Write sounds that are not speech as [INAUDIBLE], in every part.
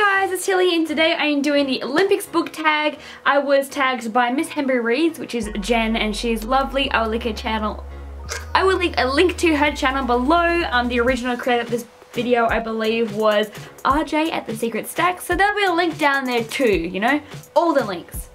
guys, it's Tilly and today I am doing the Olympics book tag. I was tagged by Miss Hembrey Reads, which is Jen, and she's lovely. I will link her channel. I will link a link to her channel below. Um, the original creator of this video, I believe, was RJ at The Secret Stack, so there'll be a link down there too, you know? All the links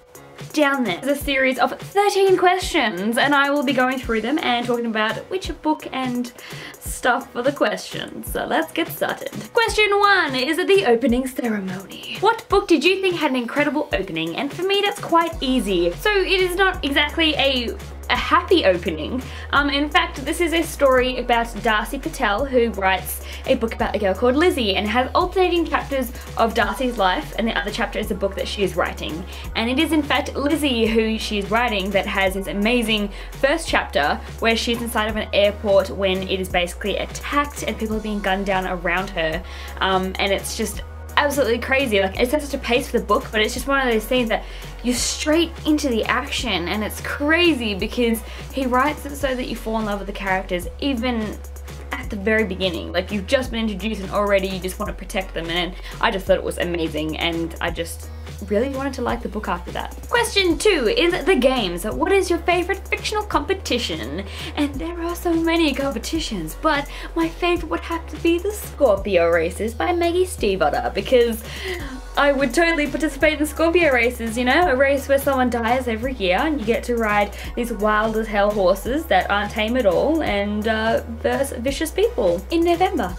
down there. It's a series of 13 questions and I will be going through them and talking about which book and stuff for the questions. So let's get started. Question one is the opening ceremony. What book did you think had an incredible opening? And for me that's quite easy. So it is not exactly a a happy opening. Um, in fact, this is a story about Darcy Patel who writes a book about a girl called Lizzie and has alternating chapters of Darcy's life and the other chapter is a book that she is writing. And it is in fact Lizzie who she is writing that has this amazing first chapter where she's inside of an airport when it is basically attacked and people are being gunned down around her. Um, and it's just absolutely crazy. Like it sets such a pace for the book, but it's just one of those things that you're straight into the action and it's crazy because he writes it so that you fall in love with the characters even at the very beginning. Like you've just been introduced and already you just want to protect them and I just thought it was amazing and I just really wanted to like the book after that. Question two is the games. What is your favorite fictional competition? And there are so many competitions, but my favorite would have to be the Scorpio races by Maggie Stiefvater because I would totally participate in the Scorpio races, you know, a race where someone dies every year and you get to ride these wild as hell horses that aren't tame at all and uh, verse vicious people in November.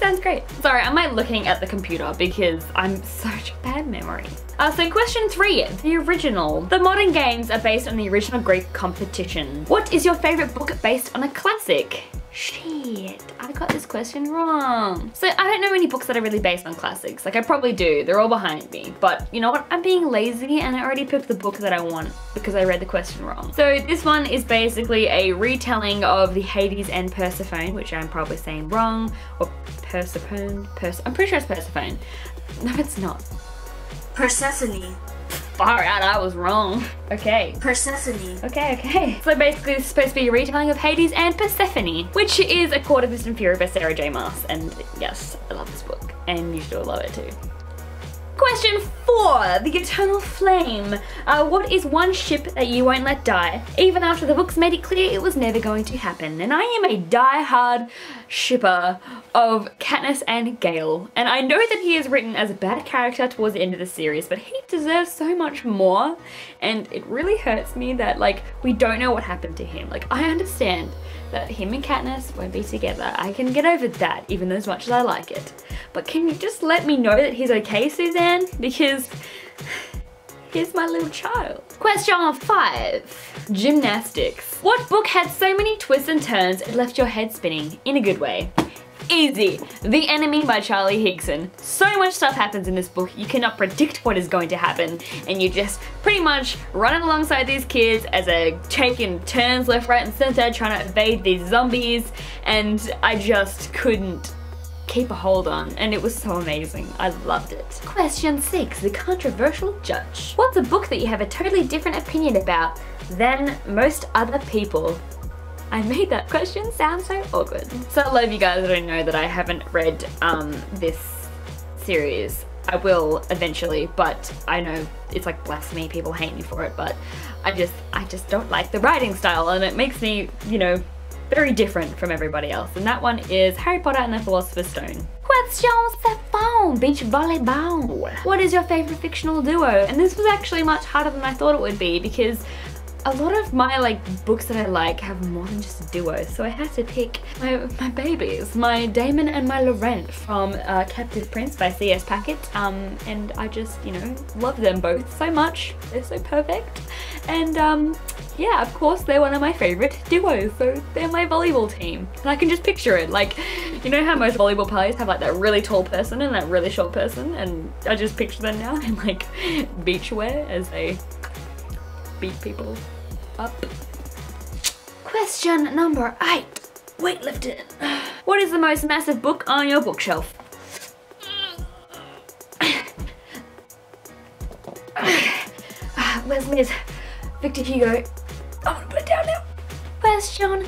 Sounds great. Sorry, am I looking at the computer because I'm such a bad memory. Uh, so question three, the original. The modern games are based on the original Greek competition. What is your favorite book based on a classic? Shit, I got this question wrong. So I don't know any books that are really based on classics. Like I probably do, they're all behind me. But you know what, I'm being lazy and I already picked the book that I want because I read the question wrong. So this one is basically a retelling of the Hades and Persephone, which I'm probably saying wrong, or Persephone, Perse I'm pretty sure it's Persephone. No, it's not. Persephone. Far out, I was wrong. Okay. Persephone. Okay, okay. So basically it's supposed to be a retelling of Hades and Persephone, which is A Court of Mist and Fury by Sarah J Maas. And yes, I love this book. And you should all love it too. Question four, the Eternal Flame. Uh, what is one ship that you won't let die, even after the books made it clear it was never going to happen? And I am a die-hard shipper of Katniss and Gale. And I know that he is written as a bad character towards the end of the series, but he deserves so much more. And it really hurts me that like we don't know what happened to him. Like I understand that him and Katniss won't be together. I can get over that, even though as much as I like it. But can you just let me know that he's okay, Suzanne? [LAUGHS] Because he's my little child. Question five, gymnastics. What book had so many twists and turns it left your head spinning in a good way? Easy. The Enemy by Charlie Higson. So much stuff happens in this book, you cannot predict what is going to happen, and you just pretty much running alongside these kids as they're taking turns left, right, and center trying to evade these zombies, and I just couldn't keep a hold on and it was so amazing. I loved it. Question 6. The Controversial Judge. What's a book that you have a totally different opinion about than most other people? I made that question sound so awkward. So a lot of you guys don't know that I haven't read um, this series. I will eventually, but I know it's like blasphemy, people hate me for it, but I just, I just don't like the writing style and it makes me, you know, very different from everybody else. And that one is Harry Potter and the Philosopher's Stone. Question 7, beach volleyball. What is your favorite fictional duo? And this was actually much harder than I thought it would be because a lot of my like books that I like have more than just a duo so I had to pick my, my babies my Damen and my Laurent from uh, Captive Prince by C.S. Pacat um, and I just you know love them both so much they're so perfect and um, yeah of course they're one of my favorite duos so they're my volleyball team and I can just picture it like you know how most volleyball players have like that really tall person and that really short person and I just picture them now in like beachwear as they beat people up. Question number eight. Weightlifting. [SIGHS] What is the most massive book on your bookshelf? [SIGHS] Where's Liz? Victor Hugo. I'm gonna put it down now. Question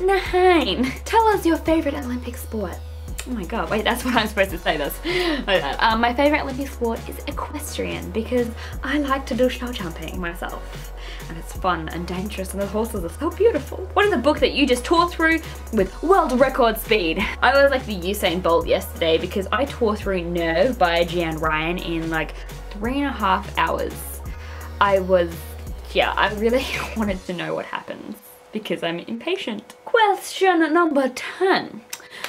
nine. Tell us your favorite Olympic sport. Oh my god, wait, that's [LAUGHS] what I'm supposed to say this. That. Um, my favorite Olympic sport is equestrian because I like to do show jumping myself. And it's fun and dangerous and the horses are so beautiful. What is a book that you just tore through with world record speed? [LAUGHS] I was like the Usain Bolt yesterday because I tore through Nerve by Jeanne Ryan in like three and a half hours. I was, yeah, I really [LAUGHS] wanted to know what happens because I'm impatient. Question number 10.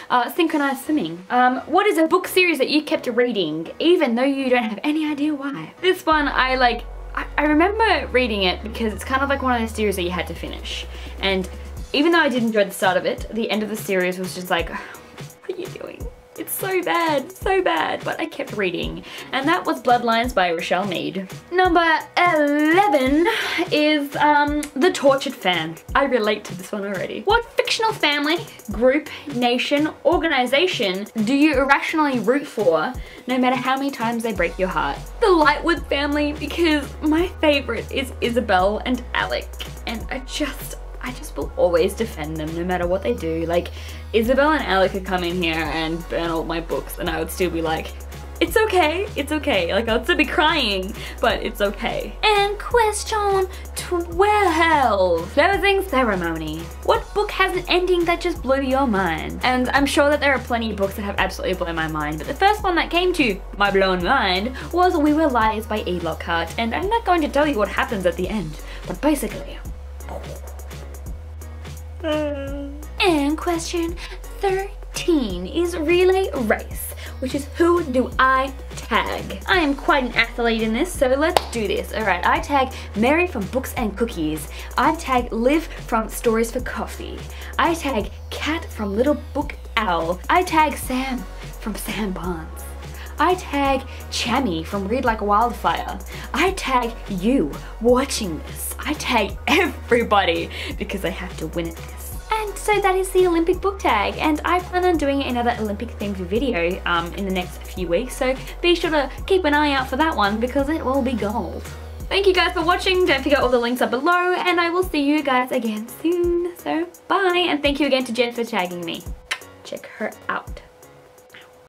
Uh, synchronized swimming. Um, what is a book series that you kept reading even though you don't have any idea why? This one I like, I, I remember reading it because it's kind of like one of the series that you had to finish. And even though I did enjoy the start of it, the end of the series was just like, what are you doing? So bad, so bad, but I kept reading. And that was Bloodlines by Richelle Mead. Number 11 is um, The Tortured Fan. I relate to this one already. What fictional family, group, nation, organization do you irrationally root for no matter how many times they break your heart? The Lightwood family because my favorite is Isabelle and Alec and I just I just will always defend them no matter what they do. Like, Isabelle and Alec could come in here and burn all my books and I would still be like, it's okay, it's okay. Like, I'll still be crying, but it's okay. And question 12, Closing Ceremony. What book has an ending that just blew your mind? And I'm sure that there are plenty of books that have absolutely blown my mind, but the first one that came to my blown mind was We Were Liars by E. Lockhart, and I'm not going to tell you what happens at the end, but basically, [LAUGHS] and question 13 is relay race, which is who do I tag? I am quite an athlete in this, so let's do this. All right, I tag Mary from Books and Cookies. I tag Liv from Stories for Coffee. I tag Cat from Little Book Owl. I tag Sam from Sam Barnes. I tag Chami from Read Like a Wildfire. I tag you watching this. I tag [LAUGHS] everybody because I have to win at this. And so that is the Olympic book tag and I plan on doing another Olympic themed video um, in the next few weeks so be sure to keep an eye out for that one because it will be gold. Thank you guys for watching, don't forget all the links are below and I will see you guys again soon. So bye and thank you again to Jen for tagging me. Check her out.